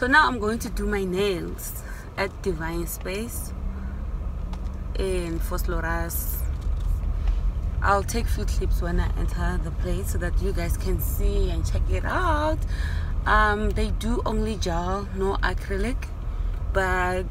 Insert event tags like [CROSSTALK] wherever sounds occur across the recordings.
So now I'm going to do my nails at Divine Space in Fosloras. I'll take few clips when I enter the place so that you guys can see and check it out. Um, they do only gel, no acrylic, but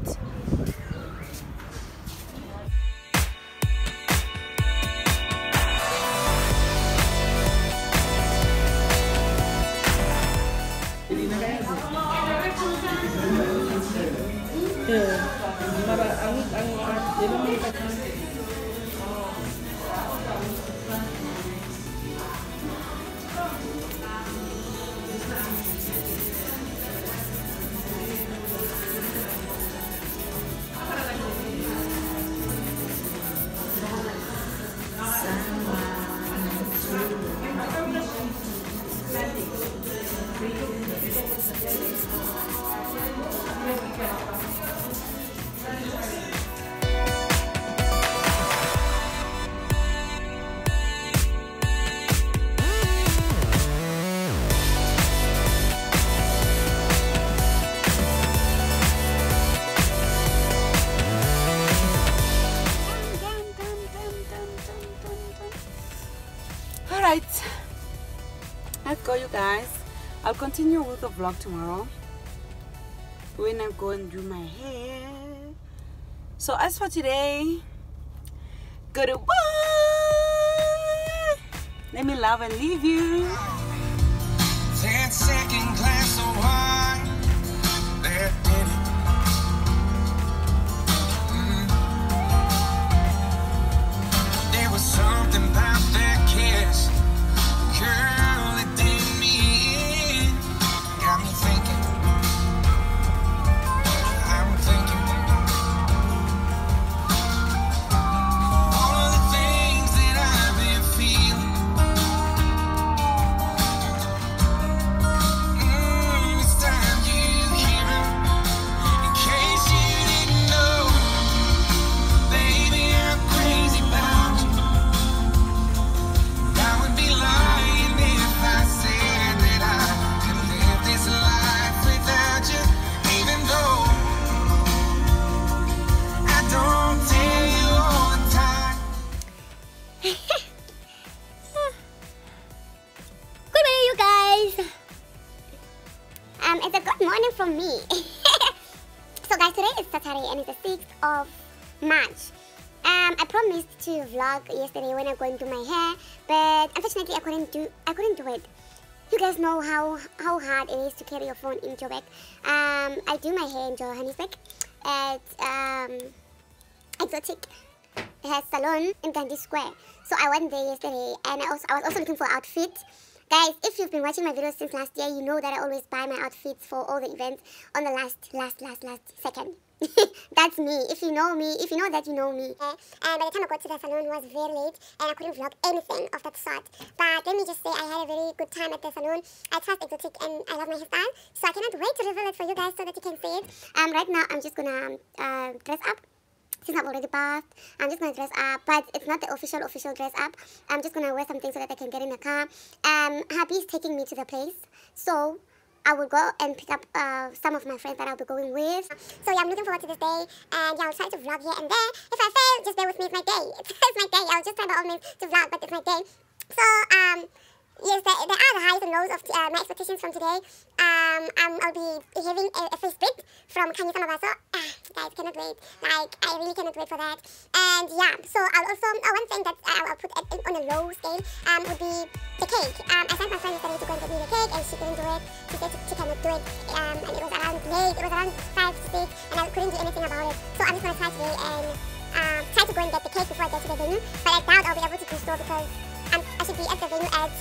continue with the vlog tomorrow. When i go and do my hair. So as for today goodbye. Let me love and leave you unfortunately, I couldn't do. I couldn't do it. You guys know how how hard it is to carry your phone in Joburg. Um, I do my hair in Johannesburg at um, Exotic hair salon in Gandhi Square. So I went there yesterday and I, also, I was also looking for outfit. Guys, if you've been watching my videos since last year, you know that I always buy my outfits for all the events on the last, last, last, last second. [LAUGHS] That's me. If you know me, if you know that, you know me. And by the time I got to the salon, it was very late and I couldn't vlog anything of that sort. But let me just say, I had a very good time at the salon. I trust Exotic and I love my hairstyle. So I cannot wait to reveal it for you guys so that you can see it. Um, right now, I'm just gonna um, uh, dress up since I'm already bathed, I'm just gonna dress up, but it's not the official official dress up. I'm just gonna wear something so that I can get in the car. Um, hubby is taking me to the place, so I will go and pick up uh, some of my friends that I'll be going with. So yeah, I'm looking forward to this day, and yeah, I'll try to vlog here and there. If I fail, just bear with me. It's my day. [LAUGHS] It's, my day. I'll just try by all means to vlog, but it's my day. So um. Yes, there, there are the highs and lows of uh, my expectations from today. Um, um, I'll be having a, a face split from Kanyisa Mabaso. Ah, guys, cannot wait. Like, I really cannot wait for that. And yeah, so I'll also, uh, one thing that uh, I'll put on a low scale um, would be the cake. Um, I sent my friend yesterday to go and get me the cake, and she couldn't do it. She said she, cannot do it. Um, and it was around late. It was around 5 to 6, and I couldn't do anything about it. So I'm just to try today and um, try to go and get the cake before I get to the venue. But I doubt I'll be able to do so because um, I should be at the venue at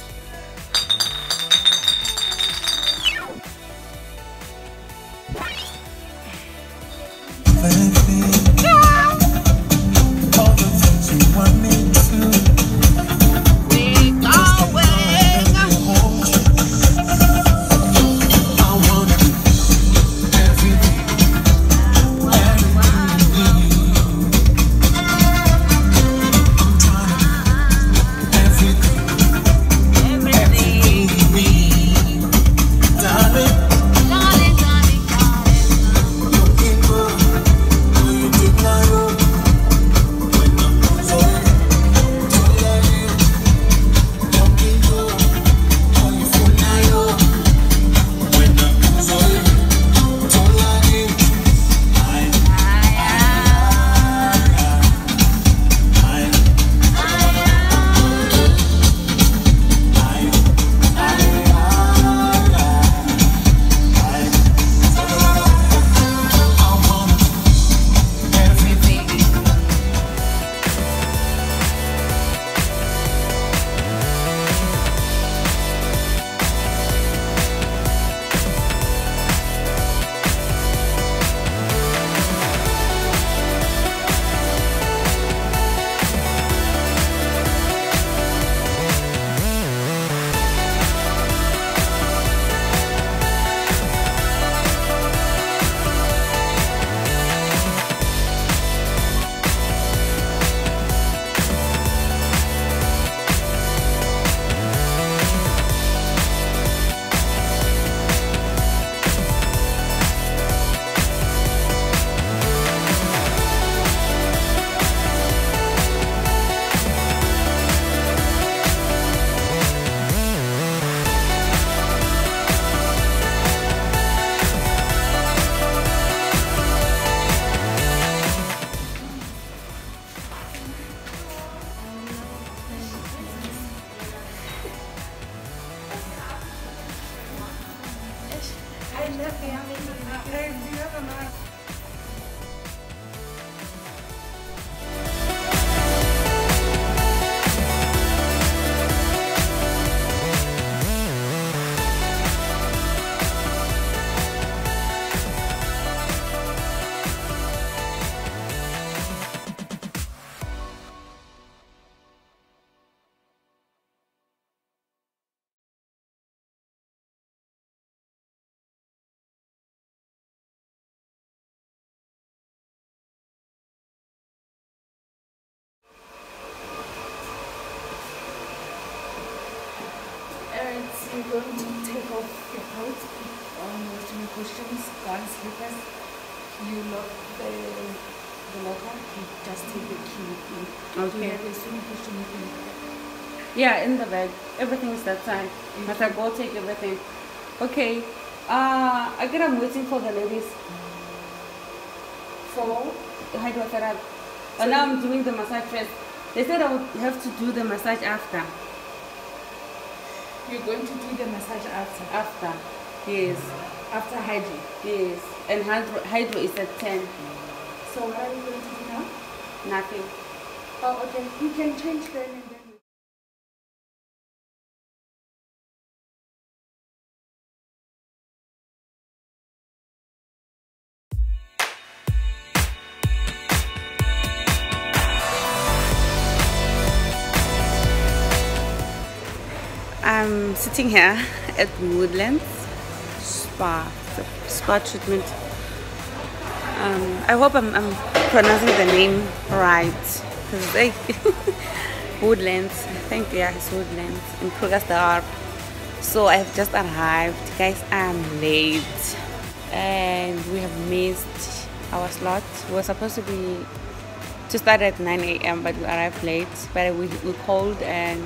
All costumes, guard slippers. You lock the the locker, you just take the key in. Okay. So you swimming costume you can Yeah, in the bag. Everything is that side. Must I go take everything? Okay. Uh, I get I'm waiting for the ladies for the hydrotherapy. But now I'm doing the massage first. They said I would have to do the massage after. you're going to do the massage after After. Yes. After hygiene. Yes. And hydro, hydro is at 10. So what are you going to do now? Nothing. Oh okay. You can change then and then I'm sitting here at Woodlands Spa, spa treatment. Um, I hope I'm, I'm pronouncing the name right. 'Cause they [LAUGHS] Woodlands, I think yeah, it's Woodlands in Krugersdorp. So I've just arrived, guys. I'm late, and we have missed our slot. We were supposed to be to start at 9 a.m. but we arrived late. But we, we called and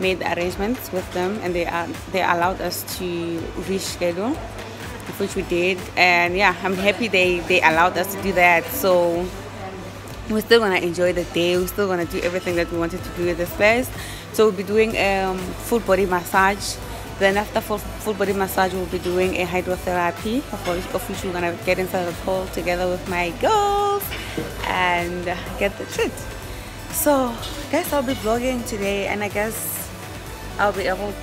made arrangements with them, and they are they allowed us to reschedule, which we did. And yeah, I'm happy they they allowed us to do that. So we're still gonna enjoy the day. We're still gonna do everything that we wanted to do at this place. So we'll be doing um, full body massage. Then after full, full body massage, we'll be doing a hydrotherapy, of which, we're gonna get inside the pool together with my girls and get the treat. So, guys, I'll be vlogging today, and I guess I'll be able.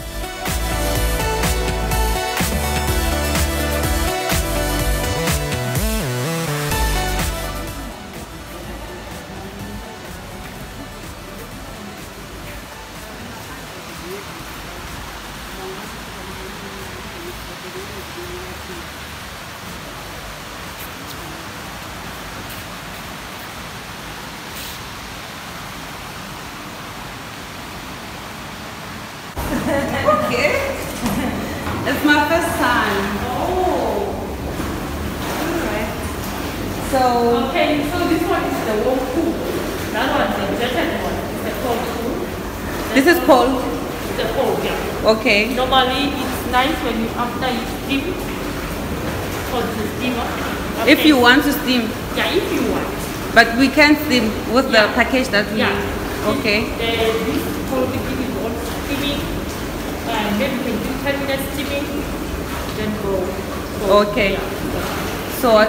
Okay. It's my first time. Oh. Alright. So, Okay, so this one is the warm pool. That one is the jetted one. It's the cold pool. this is cold. It's the cold, yeah. Okay. Normally, it's nice when you after you steam. Called the steamer. Okay. If you want to steam, Yeah, if you want. but we can't steam with the package that we. Yeah. Okay. The, uh, this cold give you one steaming. And then you can do 10 minutes steaming. Then go. go Okay. Yeah. So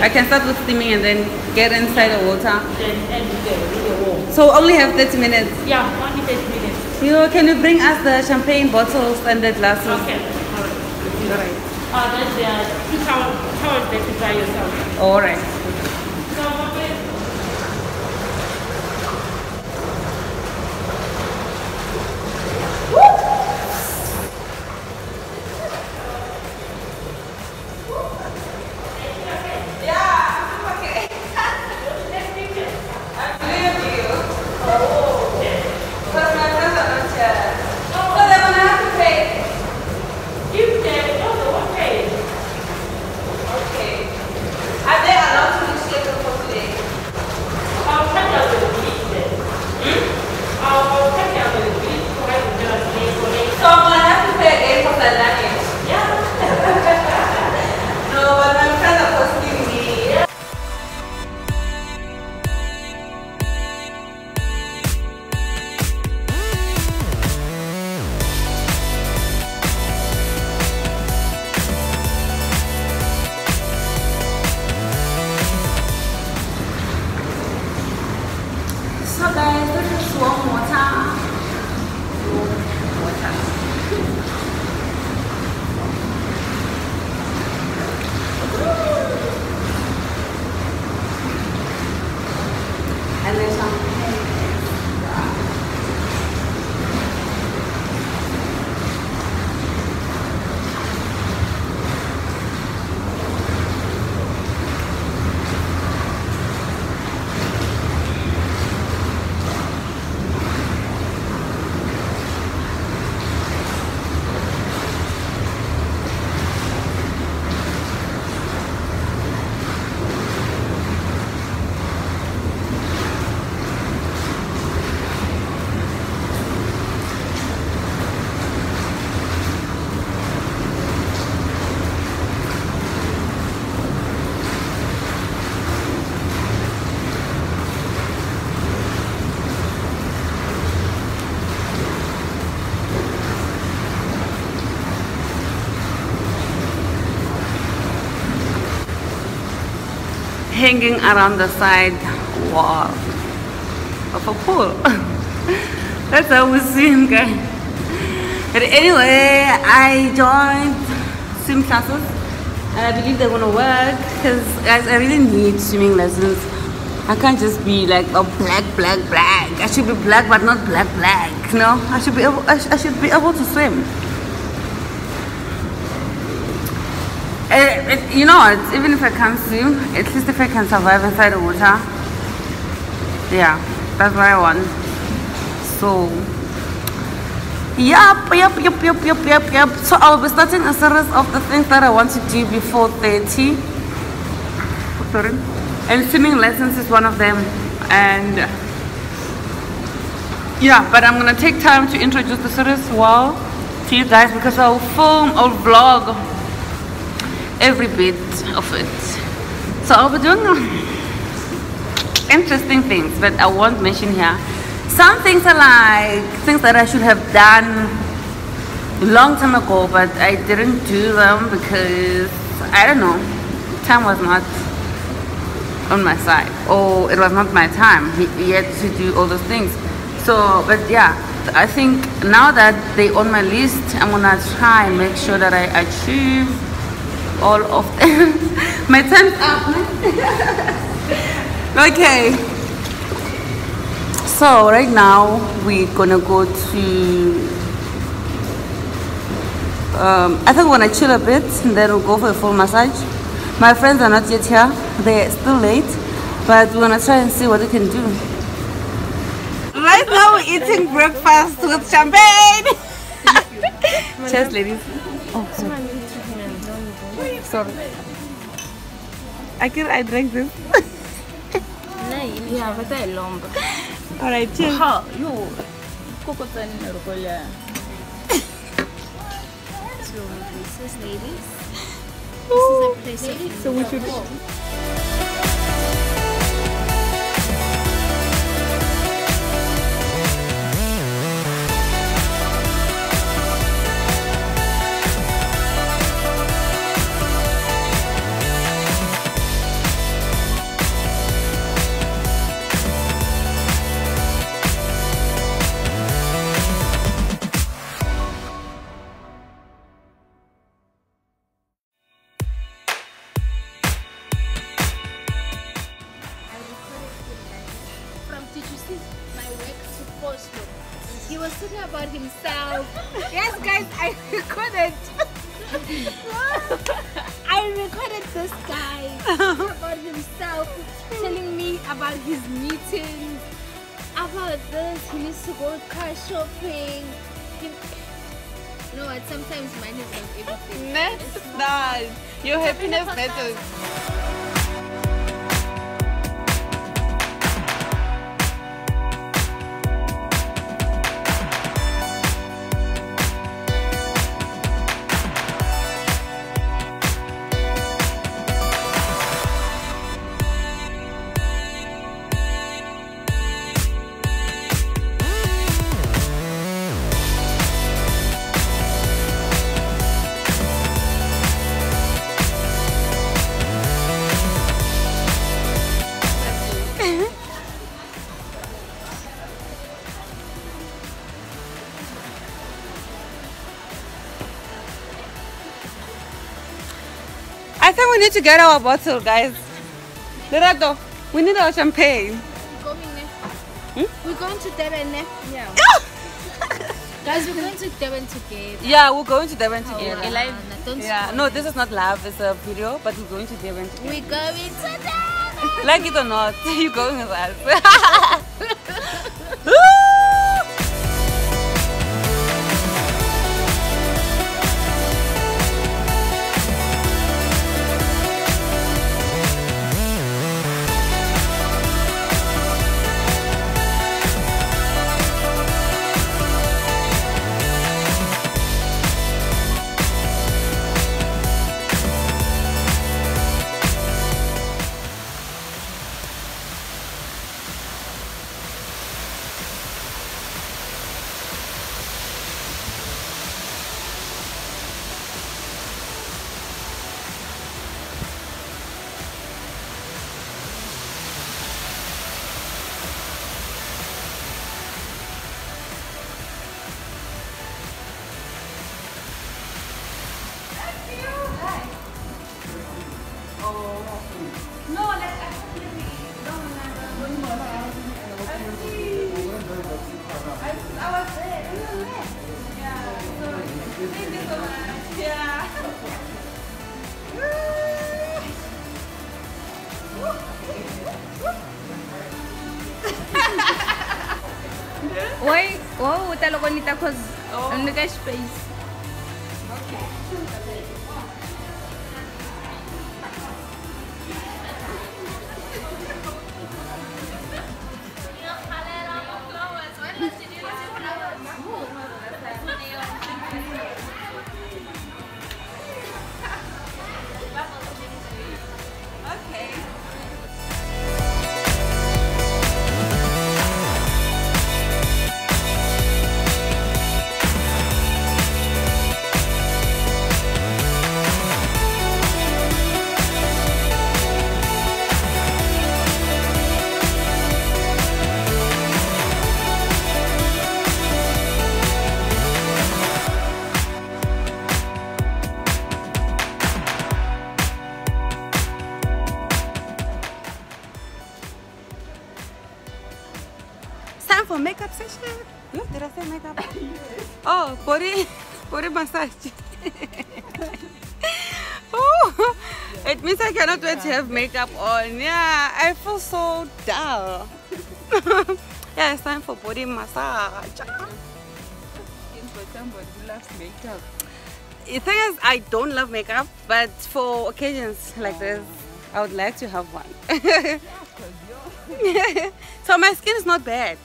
I can, start with steaming and then get inside the water. Then end with the, with the warm. So only have 30 minutes. Yeah, only 10 minutes. You know, can you bring us the champagne bottles and the glasses? Okay. Alright. Alright. Uh, then there are two towels, that you dry yourself. Alright. So, hanging around the side wall of a pool. [LAUGHS] That's how we swim, guys. But anyway, I joined swim classes and I believe they're gonna work because guys, I really need swimming lessons. I can't just be like a black, black, black. I should be black, but not black, black. No, I should be able. I, sh- I should be able to swim. Eh, eh, you know what? Even if I can't swim, at least if I can survive inside the water, yeah, that's what I want. So, yep, yep, yep, yep, yep, yep, yup. So I'll be starting a series of the things that I want to do before 30. Oh, Sorry. And swimming lessons is one of them. And yeah, but I'm gonna take time to introduce the series well to you guys because I'll film, I'll vlog every bit of it. So I'll be doing interesting things, but I won't mention here. Some things are like things that I should have done long time ago, but I didn't do them because I don't know, time was not on my side, or it was not my time yet to do all those things. So, but yeah, I think now that they on my list, I'm gonna try and make sure that I achieve all of them. [LAUGHS] my time's up. [LAUGHS] okay. So right now we're gonna go to. Um, I think we're gonna chill a bit and then we'll go for a full massage. My friends are not yet here; they're still late, but we're gonna try and see what we can do. Right now we're eating breakfast with champagne. [LAUGHS] Cheers, ladies. Oh, sorry. Sorry. I can I drank this. [LAUGHS] Yeah, but I long. All right, cheers. Ha, yo. Kokotani na rokola. So this is ladies. Oh. This is a place So we should. Yes guys i [LAUGHS] recorded. I recorded this guy about himself telling me about his meetings about this he needs to go car shopping. He, you know what sometimes money is not everything. Next, that your happiness matters. Need to get our bottle, guys. Lerato, we need our champagne. going ne? Hmm? we're going to Devon ne? yeah [LAUGHS] ah! guys we're going to Devon together Yeah, we're going to Devon together. Oh, uh, Elena, don't Yeah, no, this is not live, it's a video, but we're going to Devon together. We're going to [LAUGHS] Devon. Like it or not, [LAUGHS] you're going with us. Why would I look on Body, body massage. oh, [LAUGHS] uh, it means I cannot wait to have makeup on. Yeah, I feel so dull. [LAUGHS] yeah, it's time for body massage. For somebody who loves makeup. The thing is, I don't love makeup, but for occasions like this, I would like to have one. [LAUGHS] so my skin is not bad.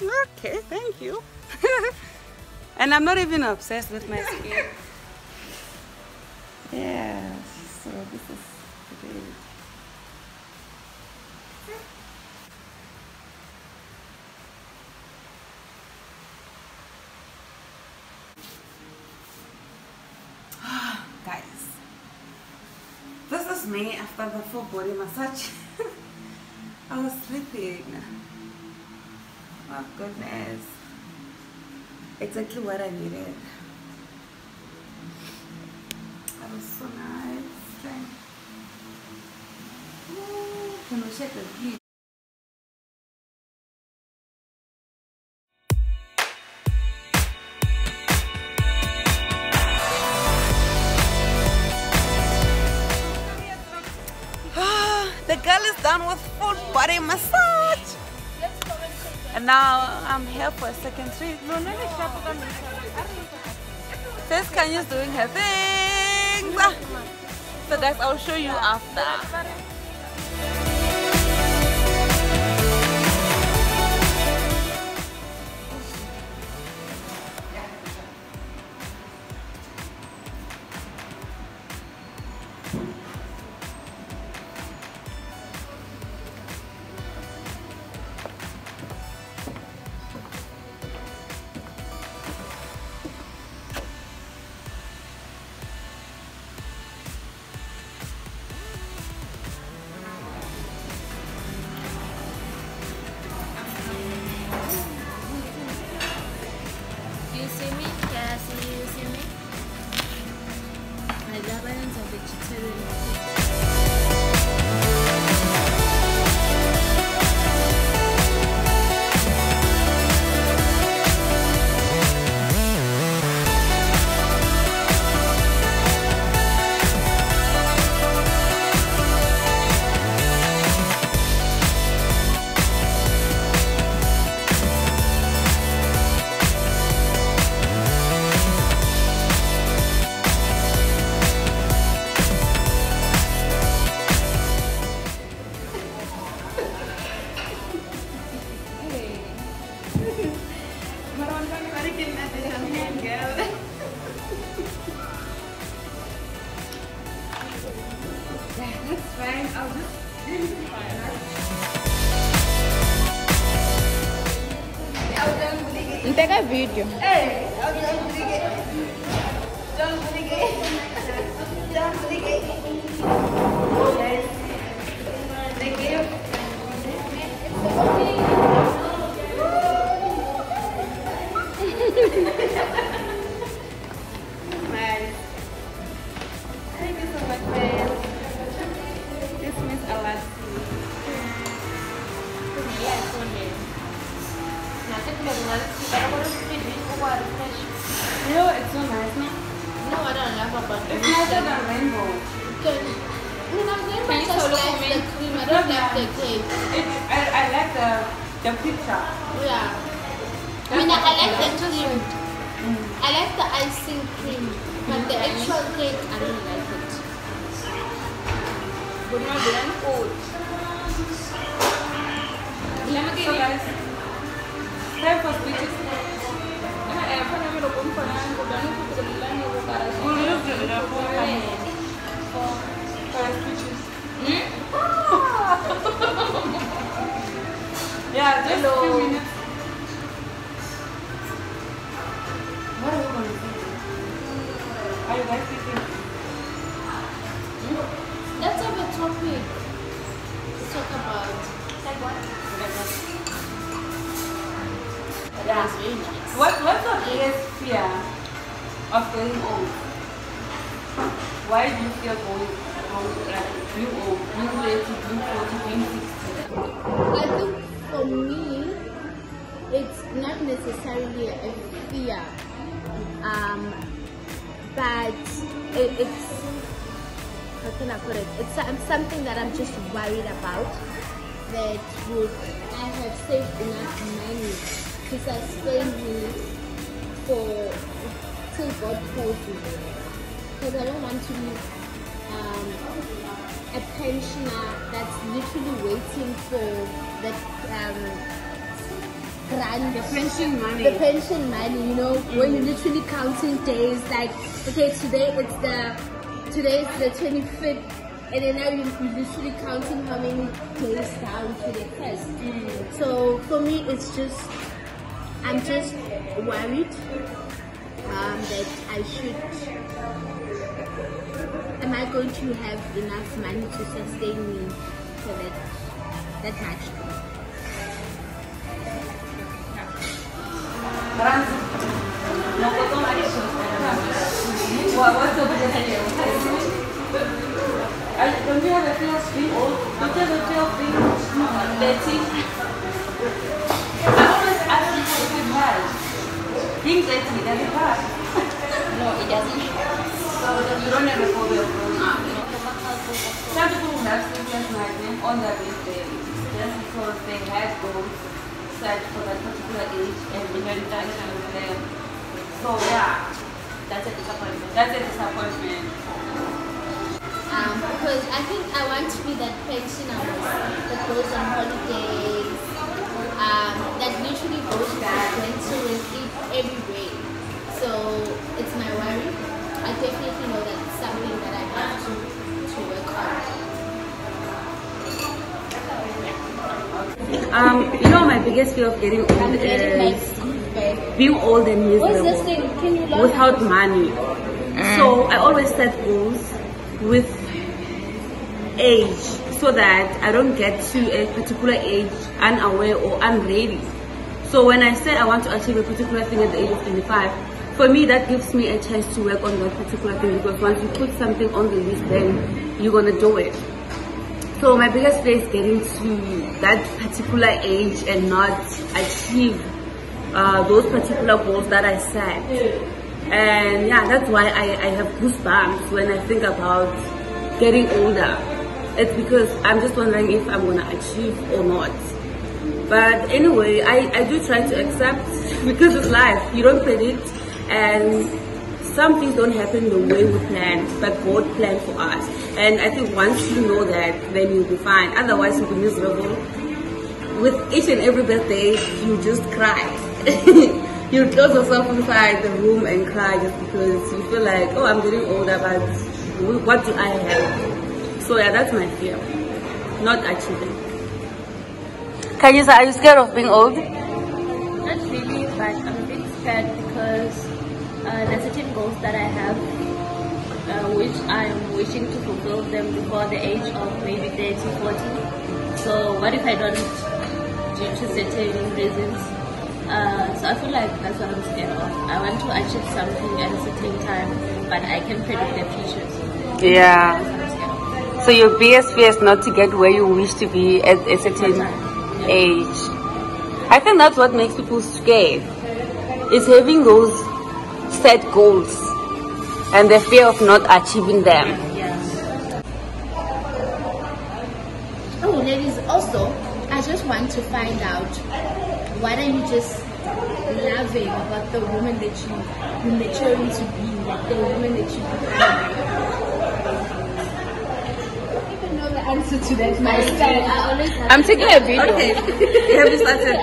Okay, thank you. [LAUGHS] and I'm not even obsessed with my skin. Yeah, so this is great. [GASPS] Guys, this is me after the full body massage. [LAUGHS] I was sleeping. Oh goodness. Exactly what I needed. That was so nice. Can we check the view? Ah, the girl is done with full body massage. And now I'm here for a second treat. No, no, no. First Kanya's doing her thing. So guys, I'll show you after. what? Fish. You know it's so nice, man? No, I don't like about it. It's nicer than rainbow. Good. No, no, Can you solo for me? I don't like the cake. I, I like the, the pizza. Yeah. I mean, I like the cream. Mm. I like the icing cream. But mm. the actual cake, I don't like it. Good morning, cold. Let me get guys, Time for speeches. We'll use it for for speeches. Yeah, just a few minutes. What are we going to say? Are you guys thinking? Let's have a topic to talk about. Like what? That is very nice. What, what's your biggest fear of getting old? Why do you fear going, going like old, being 30, being 40, being 60? I think for me, it's not necessarily a fear, um, but it, it's how can I put it? It's some- something that I'm just worried about. That would I have saved enough money to sustain me for till God calls me? Because I don't want to be um, a pensioner that's literally waiting for the um, grant, The pension money. the pension money. You know, when you're literally counting days, like okay, today it's the today it's the 25th, and then now you're literally counting how many days down to the first. So for me, it's just I'm just worried um, that I should. Am I going to have enough money to sustain me for that that much? Don't you have a? Don't you have a being 30? I always ask people if it's hard. Being 30, does it hard? [LAUGHS] No, it doesn't. So you don't have a phobia of growing up. Some people who have sleepless nights on their birthday just because they had goals set for that particular age and we had touch with them. So yeah, that's a disappointment. That's a disappointment. Um, because I think I want to be that pensioner that goes on holidays, um, that literally goes back into it every way. So it's my worry. I definitely know that it's something that I have to, to work on. Um, you know my biggest fear of getting old is being old and miserable thing? Can you learn without money. So I always set goals with age so that I don't get to a particular age unaware or unready. So when I said I want to achieve a particular thing at the age of 25, for me that gives me a chance to work on that particular thing because once you put something on the list then you're gonna do it. So my biggest fear is getting to that particular age and not achieve uh, those particular goals that I set. And yeah, that's why I, I have goosebumps when I think about getting older. It's because I'm just wondering if I'm gonna achieve or not. But anyway, I, I do try to accept [LAUGHS] because it's life. You don't predict and some things don't happen the way we planned, but God planned for us. And I think once you know that, then you'll be fine. Otherwise, you'll be miserable. With each and every birthday, you just cry. [LAUGHS] you close yourself inside the room and cry just because you feel like, oh, I'm getting older, but what do I have? So yeah, that's my fear. Not achieving. Kanyisa, are you scared of being old? Not really, but I'm a bit scared because uh, there are certain goals that I have, uh, which I'm wishing to fulfill them before the age of maybe 30, 40. So what if I don't due to certain reasons? Uh, so I feel like that's what I'm scared of. I want to achieve something at a certain time, but I can predict the future. So Yeah. So your biggest fear is not to get where you wish to be at a certain age. I think that's what makes people scared. Is having those set goals and the fear of not achieving them. Yeah. Oh, ladies, also, I just want to find out what are you just loving about the woman that you you maturing to be, the woman that you become. Answer to that myself. I always have I'm taking a video. Okay. [LAUGHS] Have you started?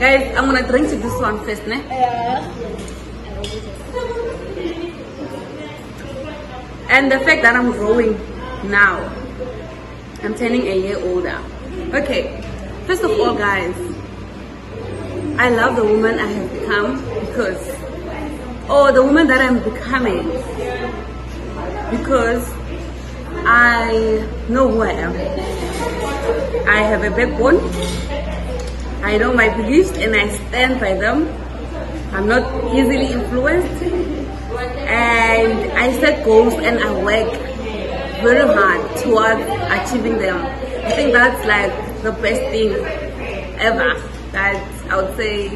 Guys, I'm gonna drink to this one first, ne? Yeah. And the fact that I'm growing now, I'm turning a year older. Okay, first of all, guys, I love the woman I have become because, or the woman that I'm becoming, because I know who I am. I have a backbone. I know my beliefs and I stand by them. I'm not easily influenced. And I set goals and I work very hard towards achieving them. I think that's like the best thing ever that I would say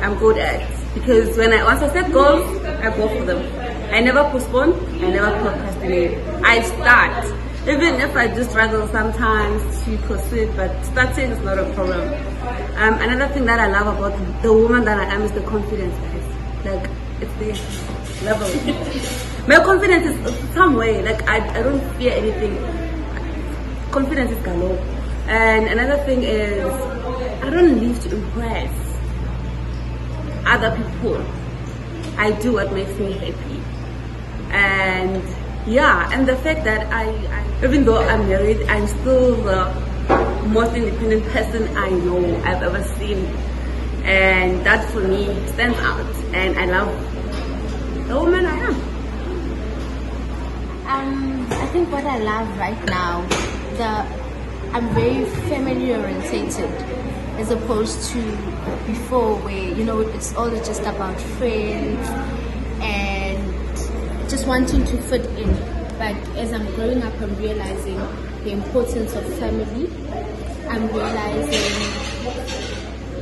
I'm good at. Because when I once I set goals, I go for them. I never postpone, I never procrastinate. I start. Even if I do struggle sometimes to proceed, but starting is not a problem. Um, another thing that I love about the woman that I am is the confidence, guys. Like, it's the level. My confidence is some way, like, I, I don't fear anything. Confidence is galore. And another thing is, I don't live to impress other people. I do what makes me happy. And yeah, and the fact that I, I even though I'm married, I'm still the most independent person I know I've ever seen. And that for me stands out. And I love the woman I am. Um, I think what I love right now, the I'm very family orientated, as opposed to before where you know it's all just about friends and just wanting to fit in. But as I'm growing up, I'm realizing the importance of family. I'm realizing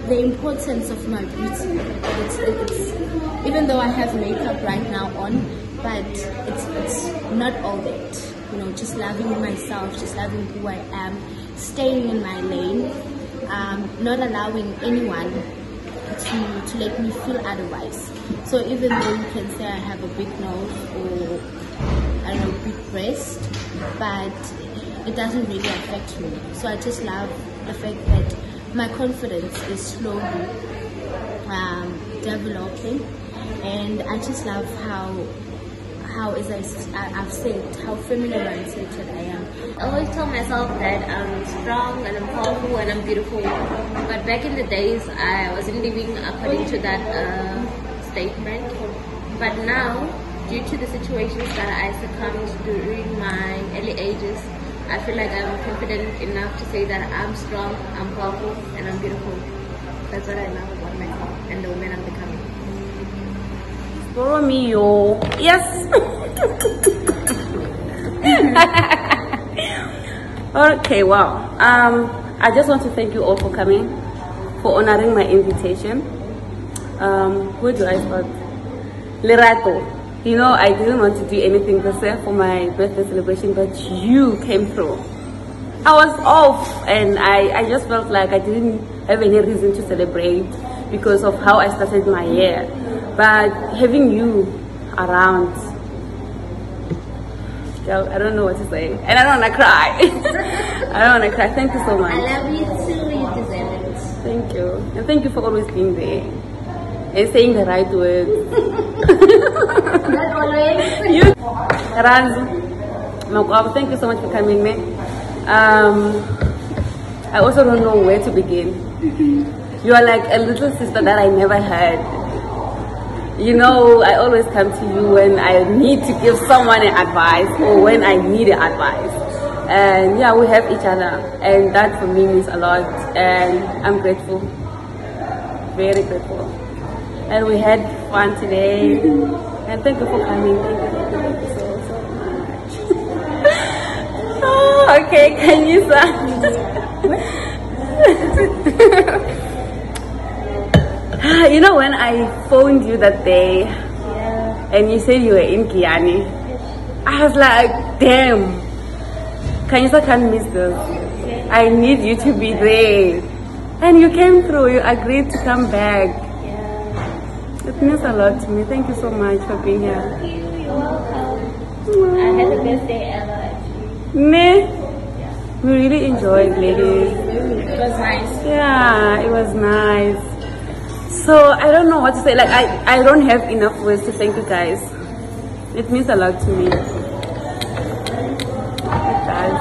the importance of my beauty. It's, it's, even though I have makeup right now on, but it's, it's not all that. You know, just loving myself, just loving who I am, staying in my lane, um, not allowing anyone to, to let me feel otherwise. So even though you can say I have a big nose or I don't know, big breast, but it doesn't really affect me. So I just love the fact that my confidence is slowly um, developing, and I just love how, how as I, I- I've said, how feminine oriented I am. I always tell myself that I'm strong and I'm powerful and I'm beautiful. But back in the days, I wasn't living according to that uh, statement. But now, due to the situations that I succumbed during my early ages, I feel like I'm confident enough to say that I'm strong, I'm powerful, and I'm beautiful. That's what I love about myself and the woman I'm becoming. Borrow me yo. Yes. [LAUGHS] okay, wow. Um, I just want to thank you all for coming, for honoring my invitation. Um, where do I start? Lerato. You know, I didn't want to do anything se for my birthday celebration, but you came through. I was off and I, I just felt like I didn't have any reason to celebrate because of how I started my year. But having you around, girl, I don't know what to say. And I don't want to cry. [LAUGHS] I don't want to cry. Thank you so much. I love you too, you deserve it. Thank you. And thank you for always being there and saying the right words. [LAUGHS] Not always. [LAUGHS] you, Ranzu, Makwabo, thank you so much for coming, man. Um, I also don't know where to begin. You are like a little sister that I never had. You know, I always come to you when I need to give someone advice or when I need advice. And yeah, we have each other, and that for me means a lot. And I'm grateful, very grateful. And we had fun today. And thank you for coming. Thank you, so, so much. [LAUGHS] oh, okay, can you say? [LAUGHS] [LAUGHS] you know, when I phoned you that day and you said you were in Kiani, I was like, damn, can you can't miss this? I need you to be there. And you came through, you agreed to come back. Yeah. It means a lot to me. Thank you so much for being here. Thank you. You're welcome. I had the best day ever actually. Ne? We really enjoyed, ladies. It was nice. Yeah, it was nice. So I don't know what to say. Like I, I don't have enough words to thank you guys. It means a lot to me. It does.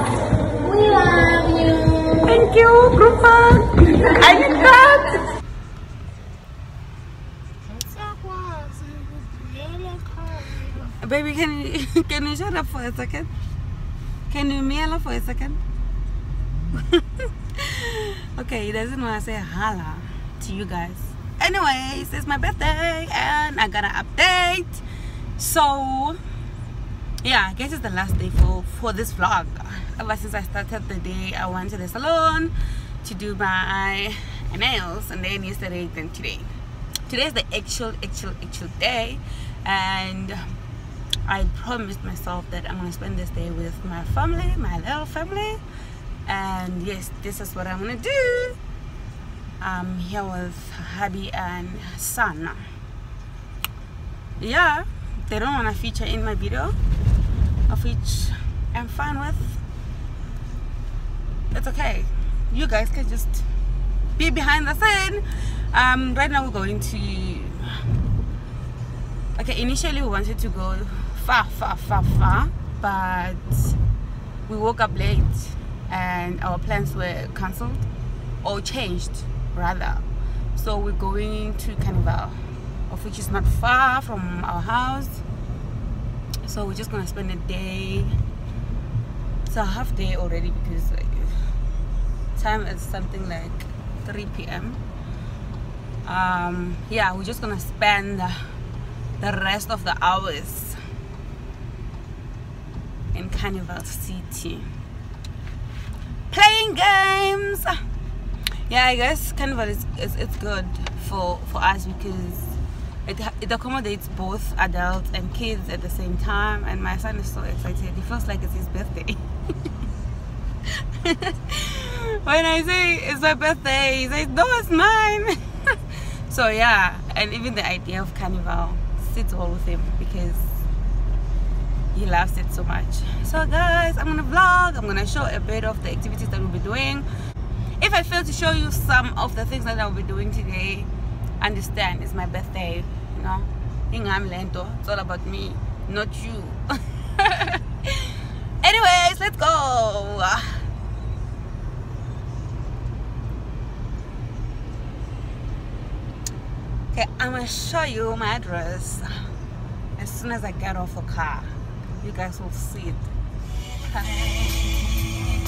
We love you. Thank you, group hug. I did that. Baby, can you [LAUGHS] can you shut up for a second? Can you meow for a second? [LAUGHS] okay, he doesn't want to say hala to you guys. Anyways, it's my birthday and I got an update. So yeah, I guess it's the last day for for this vlog. Ever since I started the day, I went to the salon to do my nails, and then yesterday, then today. Today is the actual, actual, actual day, and I promised myself that I'm gonna spend this day with my family, my little family, and yes, this is what I'm gonna do. I'm here with hubby and son. Yeah, they don't wanna feature in my video, of which I'm fine with. It's okay. You guys can just be behind the scene. Um, right now we're going to. Okay, initially we wanted to go far, far, far, far, but we woke up late and our plans were cancelled or changed rather. So we're going to Carnival, of which is not far from our house. So we're just gonna spend a day. It's a half day already because like, time is something like 3 p.m. Um, yeah, we're just gonna spend the rest of the hours in Carnival City playing games. Yeah, I guess Carnival is, is it's good for for us because it, it accommodates both adults and kids at the same time and my son is so excited. He feels like it's his birthday. [LAUGHS] When I say it's my birthday he says no it's mine. [LAUGHS] So yeah and even the idea of carnival sits well with him because he loves it so much. So guys i'm gonna vlog. I'm gonna show a bit of the activities that we'll be doing if i fail to show you some of the things that i'll be doing today understand it's my birthday you know? Ingam lento it's all about me not you. [LAUGHS] Anyways let's go. Okay i'm gonna show you my address as soon as i get off the car. You guys will see it [LAUGHS]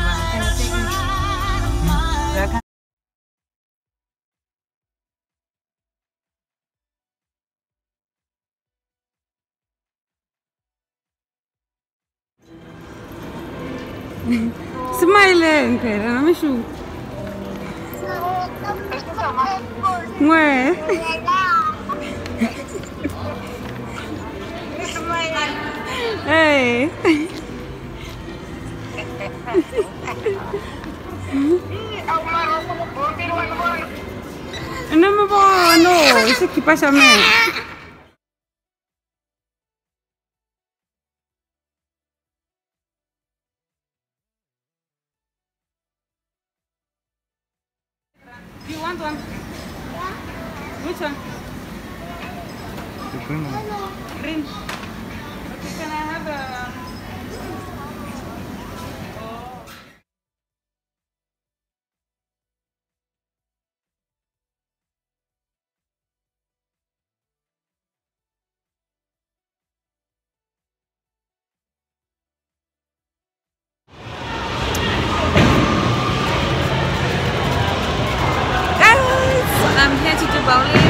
acho. Não me É. não, mo ba? passa Isa. slowly.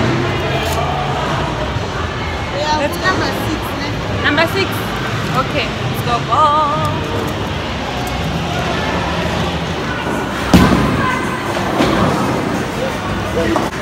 Let's number six. Number six. Okay, let's go. Thank